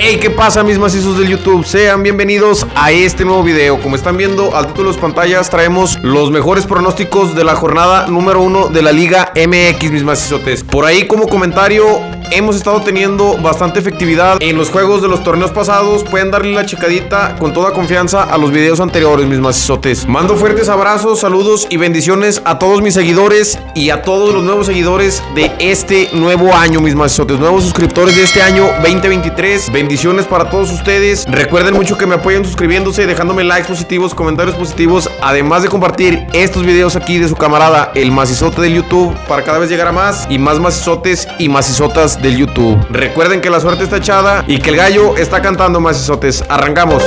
Hey, ¿qué pasa mis macizos del YouTube? Sean bienvenidos a este nuevo video. Como están viendo al título de las pantallas, traemos los mejores pronósticos de la jornada número uno de la Liga MX, mis macizotes. Por ahí como comentario, hemos estado teniendo bastante efectividad en los juegos de los torneos pasados. Pueden darle la checadita con toda confianza a los videos anteriores, mis macizotes. Mando fuertes abrazos, saludos y bendiciones a todos mis seguidores y a todos los nuevos seguidores de este nuevo año, mis macizotes. Nuevos suscriptores de este año 2023. Bendiciones para todos ustedes. Recuerden mucho que me apoyen suscribiéndose, dejándome likes positivos, comentarios positivos, además de compartir estos videos aquí de su camarada, el macizote del YouTube, para cada vez llegar a más y más macizotes y macizotas del YouTube. Recuerden que la suerte está echada y que el gallo está cantando macizotes. Arrancamos.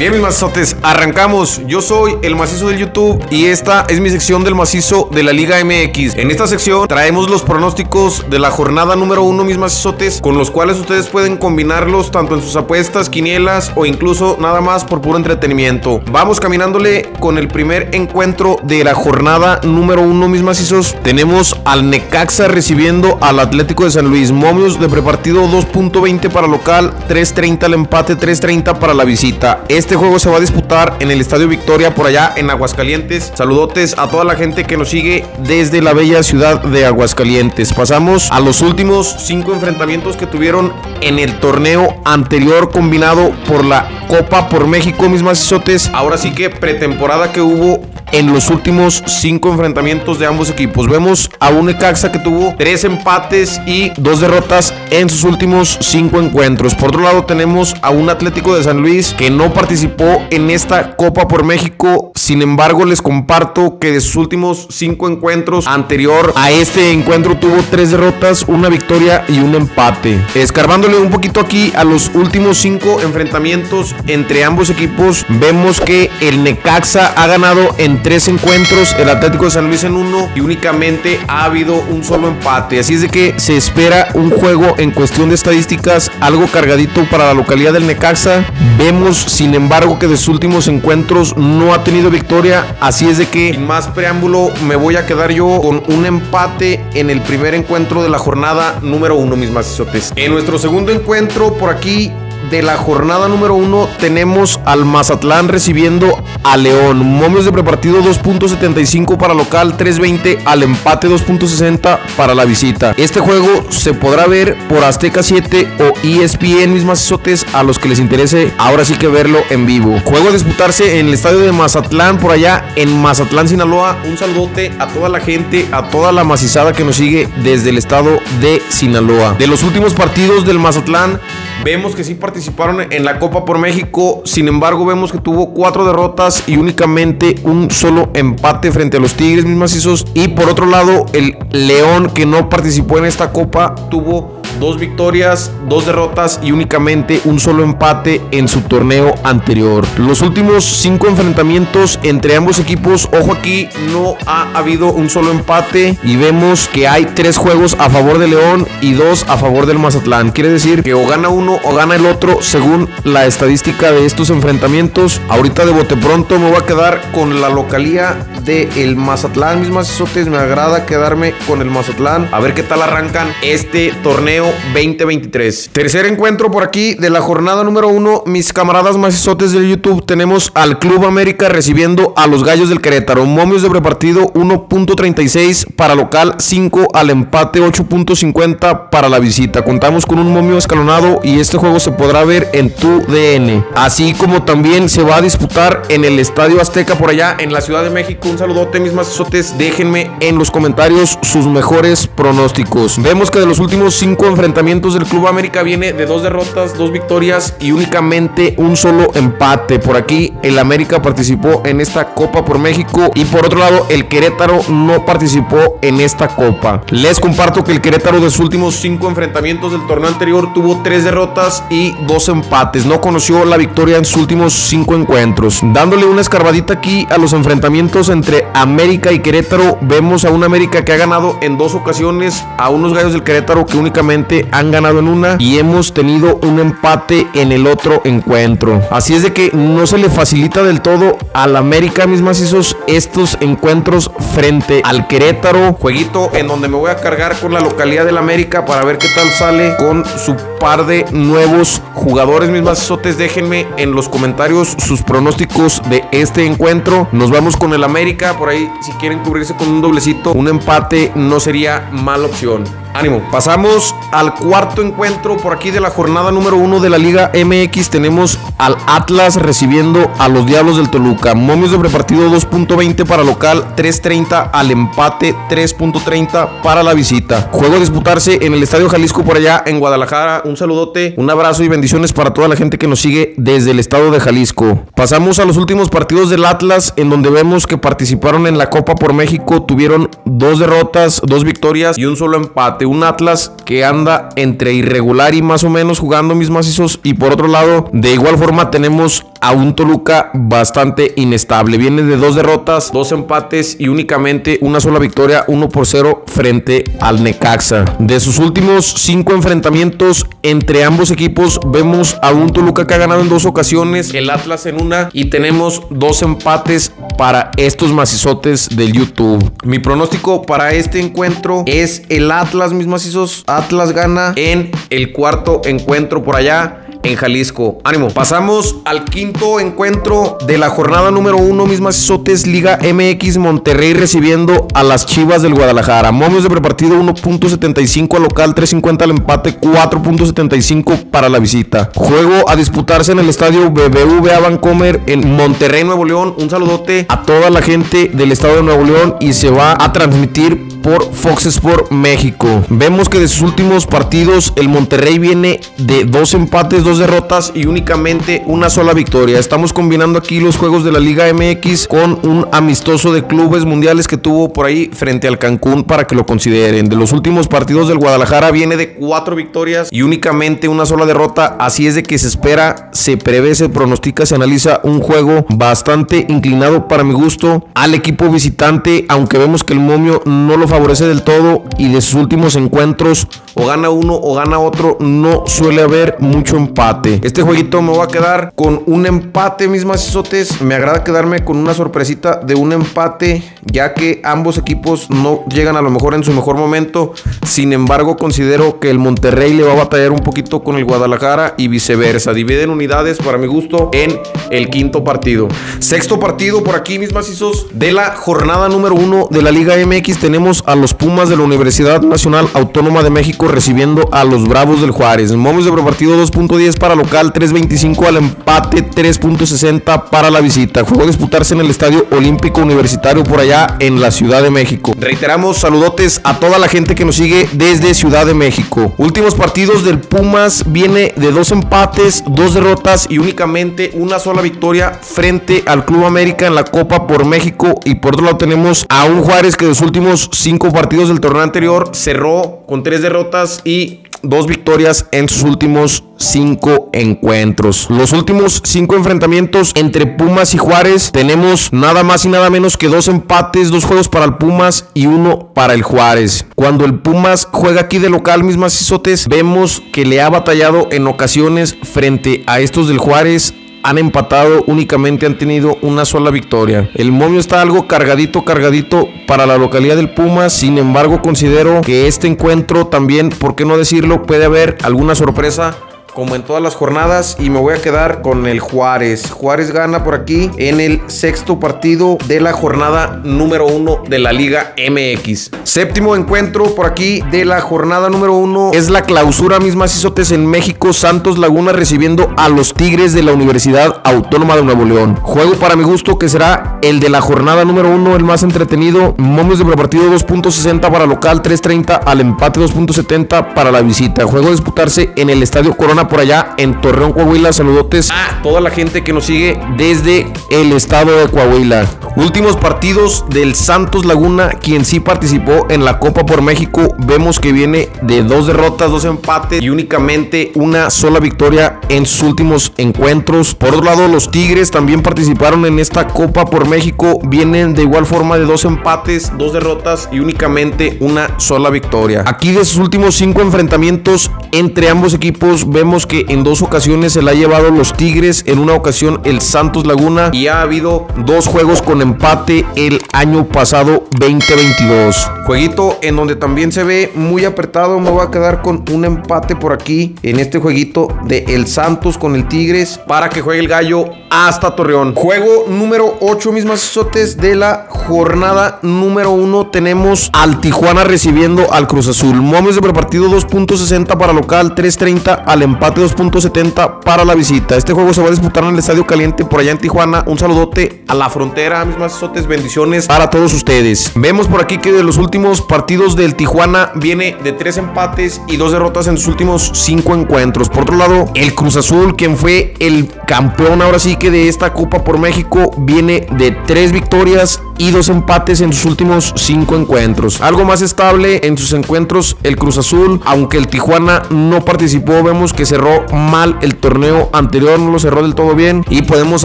Bien, mis macizotes, arrancamos. Yo soy el macizo del YouTube y esta es mi sección del macizo de la Liga MX. En esta sección traemos los pronósticos de la jornada número uno, mis macizotes, con los cuales ustedes pueden combinarlos tanto en sus apuestas, quinielas o incluso nada más por puro entretenimiento. Vamos caminándole con el primer encuentro de la jornada número uno, mis macizos. Tenemos al Necaxa recibiendo al Atlético de San Luis. Momios de prepartido 2.20 para local, 3.30 al empate, 3.30 para la visita. Este juego se va a disputar en el Estadio Victoria por allá en Aguascalientes. Saludotes a toda la gente que nos sigue desde la bella ciudad de Aguascalientes. Pasamos a los últimos cinco enfrentamientos que tuvieron en el torneo anterior combinado por la Copa por México, mis macizotes. Ahora sí que pretemporada que hubo en los últimos cinco enfrentamientos de ambos equipos. Vemos a un Necaxa que tuvo tres empates y dos derrotas en sus últimos cinco encuentros. Por otro lado tenemos a un Atlético de San Luis que no participó en esta Copa por México. Sin embargo, les comparto que de sus últimos cinco encuentros anterior a este encuentro tuvo tres derrotas, una victoria y un empate. Escarbándole un poquito aquí a los últimos cinco enfrentamientos entre ambos equipos, vemos que el Necaxa ha ganado en tres encuentros, el Atlético de San Luis en uno y únicamente ha habido un solo empate. Así es de que se espera un juego en cuestión de estadísticas algo cargadito para la localidad del Necaxa. Vemos sin embargo que de sus últimos encuentros no ha tenido victoria, así es de que sin más preámbulo me voy a quedar yo con un empate en el primer encuentro de la jornada número uno, mis macizotes. En nuestro segundo encuentro por aquí de la jornada número uno tenemos al Mazatlán recibiendo a León. Momios de prepartido 2.75 para local, 3.20 al empate 2.60 para la visita. Este juego se podrá ver por Azteca 7 o ESPN, mis macizotes, a los que les interese ahora sí que verlo en vivo. Juego a disputarse en el estadio de Mazatlán, por allá en Mazatlán, Sinaloa. Un saludote a toda la gente, a toda la macizada que nos sigue desde el estado de Sinaloa. De los últimos partidos del Mazatlán, Vemos que sí participaron en la Copa por México, sin embargo vemos que tuvo cuatro derrotas y únicamente un solo empate frente a los Tigres, mis macizos. Y por otro lado, el León que no participó en esta Copa tuvo dos victorias, dos derrotas y únicamente un solo empate en su torneo anterior. Los últimos cinco enfrentamientos entre ambos equipos, ojo aquí, no ha habido un solo empate y vemos que hay tres juegos a favor de León y dos a favor del Mazatlán. Quiere decir que o gana uno o gana el otro según la estadística de estos enfrentamientos. Ahorita de bote pronto me voy a quedar con la localía de el Mazatlán, mis macizotes. Me agrada quedarme con el Mazatlán. A ver qué tal arrancan este torneo 2023. Tercer encuentro por aquí de la jornada número uno. Mis camaradas macizotes del YouTube. Tenemos al Club América recibiendo a los Gallos del Querétaro. Momios de prepartido 1.36 para local, 5 al empate, 8.50 para la visita. Contamos con un momio escalonado y este juego se podrá ver en tu DN. Así como también se va a disputar en el Estadio Azteca por allá en la Ciudad de México. Un saludote, mis macizotes. Déjenme en los comentarios sus mejores pronósticos. Vemos que de los últimos 5 enfrentamientos del Club América viene de dos derrotas, dos victorias y únicamente un solo empate. Por aquí el América participó en esta Copa por México y por otro lado el Querétaro no participó en esta Copa. Les comparto que el Querétaro de sus últimos cinco enfrentamientos del torneo anterior tuvo tres derrotas y dos empates. No conoció la victoria en sus últimos cinco encuentros. Dándole una escarbadita aquí a los enfrentamientos entre América y Querétaro, vemos a un América que ha ganado en dos ocasiones, a unos gallos del Querétaro que únicamente han ganado en una y hemos tenido un empate en el otro encuentro. Así es de que no se le facilita del todo al América mismas esos estos encuentros frente al Querétaro. Jueguito en donde me voy a cargar con la localidad del América para ver qué tal sale con su par de nuevos jugadores. Mis macizotes, déjenme en los comentarios sus pronósticos de este encuentro. Nos vamos con el América. Por ahí, si quieren cubrirse con un doblecito, un empate no sería mala opción. Ánimo. Pasamos al cuarto encuentro por aquí de la jornada número uno de la Liga MX. Tenemos al Atlas recibiendo a los Diablos del Toluca. Momios de prepartido 2.20 para local, 3.30 al empate, 3.30 para la visita. Juego a disputarse en el Estadio Jalisco por allá en Guadalajara. Un saludote, un abrazo y bendiciones para toda la gente que nos sigue desde el estado de Jalisco. Pasamos a los últimos partidos del Atlas en donde vemos que participaron en la Copa por México. Tuvieron dos derrotas, dos victorias y un solo empate un Atlas que anda entre irregular y más o menos jugando mis macizos. Y por otro lado, de igual forma tenemos a un Toluca bastante inestable. Viene de dos derrotas, dos empates y únicamente una sola victoria, 1 por 0 frente al Necaxa. De sus últimos cinco enfrentamientos entre ambos equipos, vemos a un Toluca que ha ganado en dos ocasiones, el Atlas en una y tenemos dos empates para estos macizotes del YouTube. Mi pronóstico para este encuentro es el Atlas, mis macizos. Atlas gana en el cuarto encuentro por allá en Jalisco. Ánimo. Pasamos al quinto encuentro de la jornada número uno, mismas Sotes Liga MX Monterrey recibiendo a las Chivas del Guadalajara. Momios de prepartido 1.75 al local, 3.50 al empate, 4.75 para la visita. Juego a disputarse en el estadio BBVA Vancomer en Monterrey, Nuevo León. Un saludote a toda la gente del estado de Nuevo León y se va a transmitir por Fox Sport México. Vemos que de sus últimos partidos el Monterrey viene de dos empates, dos derrotas y únicamente una sola victoria. Estamos combinando aquí los juegos de la Liga MX con un amistoso de clubes mundiales que tuvo por ahí frente al Cancún para que lo consideren. De los últimos partidos del Guadalajara viene de cuatro victorias y únicamente una sola derrota. Así es de que se espera, se prevé, se pronostica, se analiza un juego bastante inclinado para mi gusto al equipo visitante, aunque vemos que el momio no lo favorece del todo y de sus últimos encuentros o gana uno o gana otro, no suele haber mucho empate. Este jueguito me va a quedar con un empate, mis macizotes. Me agrada quedarme con una sorpresita de un empate, ya que ambos equipos no llegan a lo mejor en su mejor momento. Sin embargo, considero que el Monterrey le va a batallar un poquito con el Guadalajara y viceversa. Dividen unidades para mi gusto en el quinto partido. Sexto partido por aquí, mis macizos, de la jornada número uno de la Liga MX. Tenemos a los Pumas de la Universidad Nacional Autónoma de México recibiendo a los Bravos del Juárez. Momios de partido 2.10 para local, 3.25 al empate, 3.60 para la visita. Juego a disputarse en el Estadio Olímpico Universitario por allá en la Ciudad de México. Reiteramos saludotes a toda la gente que nos sigue desde Ciudad de México. Últimos partidos del Pumas viene de dos empates, dos derrotas y únicamente una sola victoria frente al Club América en la Copa por México. Y por otro lado tenemos a un Juárez que de los últimos cinco partidos del torneo anterior cerró con tres derrotas y dos victorias en sus últimos cinco encuentros. Los últimos cinco enfrentamientos entre Pumas y Juárez tenemos nada más y nada menos que dos empates, dos juegos para el Pumas y uno para el Juárez. Cuando el Pumas juega aquí de local, mis macizotes, vemos que le ha batallado en ocasiones frente a estos del Juárez han empatado, únicamente han tenido una sola victoria. El momio está algo cargadito, cargadito para la localidad del Pumas. Sin embargo, considero que este encuentro también, ¿por qué no decirlo? Puede haber alguna sorpresa como en todas las jornadas y me voy a quedar con el Juárez. Juárez gana por aquí en el sexto partido de la jornada número uno de la Liga MX. Séptimo encuentro por aquí de la jornada número uno es la clausura misma Cisotes en México. Santos Laguna recibiendo a los Tigres de la Universidad Autónoma de Nuevo León. Juego para mi gusto que será el de la jornada número uno, el más entretenido. Momios de partido 2.60 para local, 3.30 al empate 2.70 para la visita. Juego a disputarse en el Estadio Corona Por allá en Torreón, Coahuila. Saludotes a toda la gente que nos sigue desde el estado de Coahuila. Últimos partidos del Santos Laguna, quien sí participó en la Copa por México. Vemos que viene de dos derrotas, dos empates y únicamente una sola victoria en sus últimos encuentros. Por otro lado, los Tigres también participaron en esta Copa por México. Vienen de igual forma de dos empates, dos derrotas y únicamente una sola victoria. Aquí de sus últimos cinco enfrentamientos entre ambos equipos, vemos que en dos ocasiones se la ha llevado los Tigres, en una ocasión el Santos Laguna y ha habido dos juegos con empate el año pasado 2022. Jueguito en donde también se ve muy apretado. Me voy a quedar con un empate por aquí en este jueguito de el Santos con el Tigres para que juegue el gallo hasta Torreón. Juego número 8, mis macizotes de la jornada número 1. Tenemos al Tijuana recibiendo al Cruz Azul. Momios de prepartido 2.60 para local, 3.30 al empate 2.70 para la visita. Este juego se va a disputar en el Estadio Caliente por allá en Tijuana. Un saludote a la frontera, mis macizotes. Bendiciones para todos ustedes. Vemos por aquí que de los últimos partidos del Tijuana viene de tres empates y dos derrotas en sus últimos cinco encuentros. Por otro lado, el Cruz Azul, quien fue el campeón ahora sí que de esta Copa por México, viene de tres victorias y dos empates en sus últimos cinco encuentros. Algo más estable en sus encuentros el Cruz Azul, aunque el Tijuana no participó, vemos que cerró mal el torneo anterior, no lo cerró del todo bien y podemos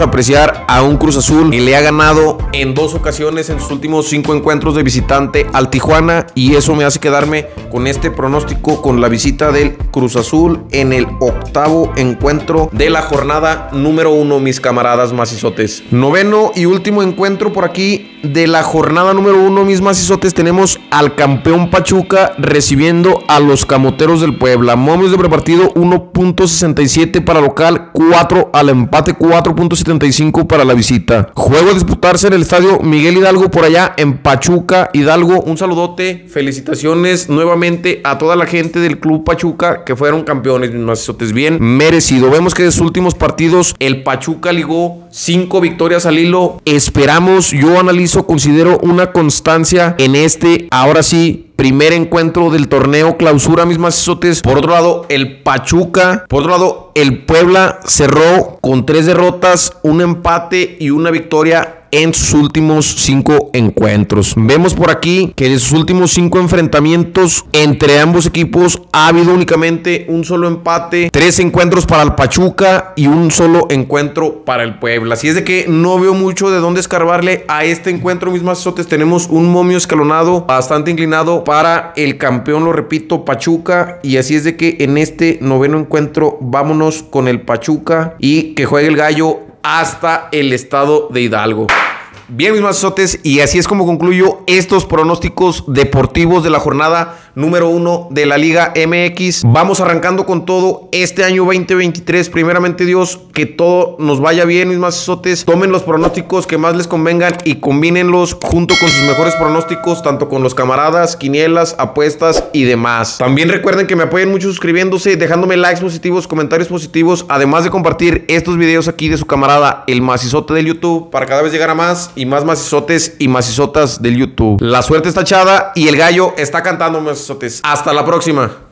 apreciar a un Cruz Azul que le ha ganado en dos ocasiones en sus últimos cinco encuentros de visitante al Tijuana y eso me hace quedarme con este pronóstico con la visita del Cruz Azul en el octavo encuentro de la jornada número uno, mis camaradas macizotes. Noveno y último encuentro por aquí de la jornada número uno, mis macizotes, tenemos al campeón Pachuca recibiendo a los camoteros del Puebla. Momios de prepartido 1.67 para local, 4 al empate, 4.75 para la visita. Juego a disputarse en el estadio Miguel Hidalgo por allá en Pachuca, Hidalgo. Un saludote, felicitaciones nuevamente a toda la gente del Club Pachuca que fueron campeones, mis macizotes. Bien merecido. Vemos que de sus últimos partidos el Pachuca ligó 5 victorias al hilo. Esperamos, yo analizo, considero una constancia en este, ahora sí, primer encuentro del torneo clausura, mis macizotes. Por otro lado, el Pachuca. Por otro lado, el Puebla cerró con tres derrotas, un empate y una victoria en sus últimos cinco encuentros. Vemos por aquí que de sus últimos cinco enfrentamientos entre ambos equipos ha habido únicamente un solo empate, tres encuentros para el Pachuca y un solo encuentro para el Puebla. Así es de que no veo mucho de dónde escarbarle a este encuentro, mis mazotes. Tenemos un momio escalonado bastante inclinado para el campeón, lo repito, Pachuca. Y así es de que en este noveno encuentro vámonos con el Pachuca y que juegue el gallo hasta el estado de Hidalgo. Bien, mis mazotes, y así es como concluyo estos pronósticos deportivos de la jornada número uno de la Liga MX. Vamos arrancando con todo este año 2023. Primeramente, Dios, que todo nos vaya bien, mis mazotes. Tomen los pronósticos que más les convengan y combínenlos junto con sus mejores pronósticos, tanto con los camaradas, quinielas, apuestas y demás. También recuerden que me apoyen mucho suscribiéndose, dejándome likes positivos, comentarios positivos, además de compartir estos videos aquí de su camarada, el macizote del YouTube, para cada vez llegar a más y más macizotes y macizotas del YouTube. La suerte está echada y el gallo está cantando macizotes. Hasta la próxima.